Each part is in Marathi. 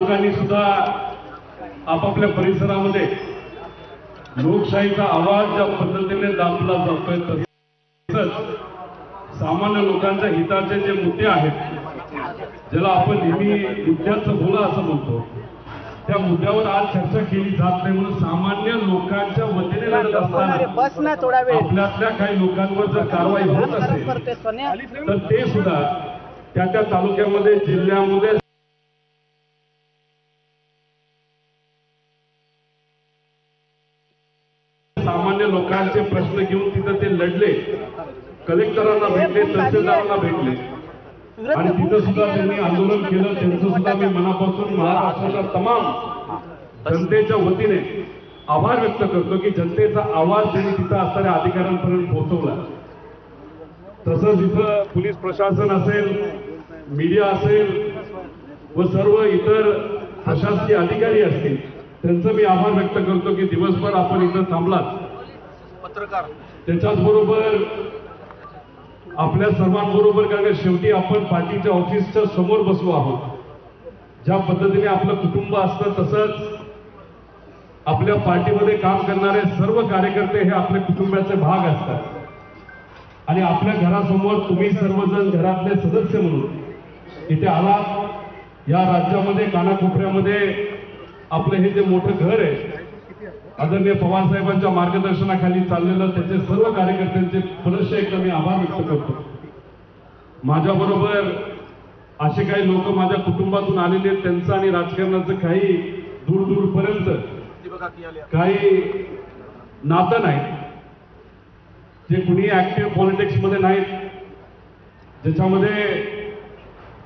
लोकांनी सुद्धा आपापल्या परिसरामध्ये लोकशाहीचा आवाज ज्या पद्धतीने दाबला जातोय तसंच सामान्य लोकांच्या हिताचे जे मुद्दे आहेत ज्याला आपण नेहमी मुद्द्याचं बोला असं म्हणतो त्या मुद्द्यावर आज चर्चा केली जात नाही म्हणून सामान्य लोकांच्या वतीने लढत असताना आपल्यातल्या काही लोकांवर जर कारवाई होत असेल तर ते सुद्धा त्या त्या तालुक्यामध्ये जिल्ह्यामध्ये सामान्य लोकांचे प्रश्न घेऊन तिथं ते लढले. कलेक्टरांना भेटले तहसीलदारांना भेटले. आणि तिथं सुद्धा त्यांनी आंदोलन केलं. त्यांचं सुद्धा मी मनापासून महाराष्ट्राच्या तमाम जनतेच्या वतीने आभार व्यक्त करतो की जनतेचा आवाज त्यांनी तिथं असणाऱ्या अधिकाऱ्यांपर्यंत पोहोचवला. तसंच इथं पोलीस प्रशासन असेल मीडिया असेल व सर्व इतर प्रशासकीय अधिकारी असतील त्यांचं मी आभार व्यक्त करतो की दिवसभर आपण इथं थांबलात. पत्रकार. त्याच्याचबरोबर आपल्या सर्वांबरोबर कारण का शेवटी आपण पार्टीच्या ऑफिसच्या समोर बसलो आहोत. ज्या पद्धतीने आपलं कुटुंब असतं तसंच आपल्या पार्टीमध्ये काम करणारे सर्व कार्यकर्ते हे आपल्या कुटुंबाचे भाग असतात. आणि आपल्या घरासमोर तुम्ही सर्वजण घरातले सदस्य म्हणून इथे आलात. या राज्यामध्ये कानाकोपऱ्यामध्ये आपलं हे जे मोठं घर आहे आदरणीय पवार साहेबांच्या मार्गदर्शनाखाली चाललेलं त्याचे सर्व कार्यकर्त्यांचे पुनश्च एकदा मी आभार व्यक्त करतो. माझ्याबरोबर असे काही लोक माझ्या कुटुंबातून आलेले आहेत. त्यांचं आणि राजकारणाचं काही दूर दूरपर्यंत काही नातं नाही. जे कुणी ऍक्टिव्ह पॉलिटिक्समध्ये नाहीत. ज्याच्यामध्ये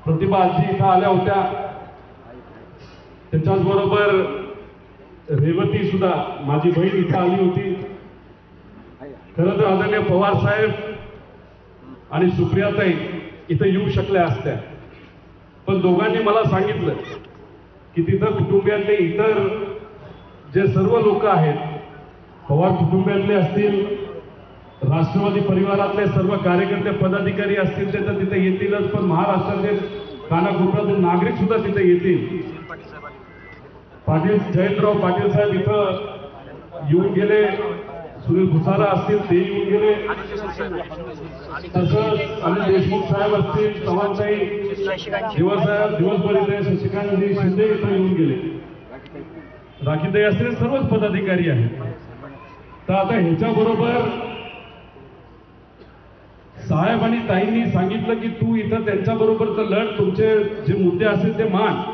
प्रतिभा आजी इथं आल्या होत्या. त्याच्याच बरोबर रेवती सुद्धा माझी बहीण इथं आली होती. खरं तर आदरणीय पवार साहेब आणि सुप्रियाताई इथं येऊ शकल्या असत्या. पण दोघांनी मला सांगितलं की तिथं कुटुंबियातले इतर जे सर्व लोक आहेत पवार कुटुंबियातले असतील राष्ट्रवादी परिवारातले सर्व कार्यकर्ते पदाधिकारी असतील ते तर तिथे येतीलच पण महाराष्ट्राचे कानाकोपऱ्यातील नागरिक सुद्धा तिथे येतील. पाटील जयंतराव पाटील साहेब इथं येऊन गेले. सुनील भुसारा असतील ते येऊन गेले. तसंच अनिल देशमुख साहेब असतील चव्हाणताई दिवस साहेब दिवसभर इथे शशिकांतजी शिंदे इथं येऊन गेले. राखीताई असतील सर्वच पदाधिकारी आहेत. तर आता ह्याच्याबरोबर साहेब आणि ताईंनी सांगितलं की तू इथं त्यांच्याबरोबरचं लढ तुमचे जे मुद्दे असतील ते मान.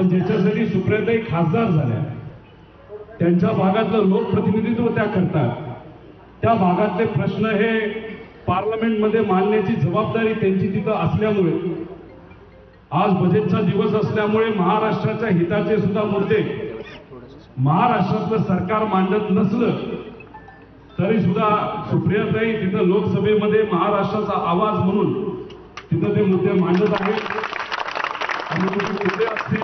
पण ज्याच्यासाठी सुप्रियाताई खासदार झाल्या त्यांच्या भागातलं लोकप्रतिनिधित्व त्या करतात. त्या भागातले प्रश्न हे पार्लमेंटमध्ये मांडण्याची जबाबदारी त्यांची तिथं असल्यामुळे आज बजेटचा दिवस असल्यामुळे महाराष्ट्राच्या हिताचे सुद्धा मुद्दे. महाराष्ट्रातलं सरकार मांडत नसलं तरी सुद्धा सुप्रियाताई तिथं लोकसभेमध्ये महाराष्ट्राचा आवाज म्हणून तिथं ते मुद्दे मांडत आहेत. आणि मुद्दे असतील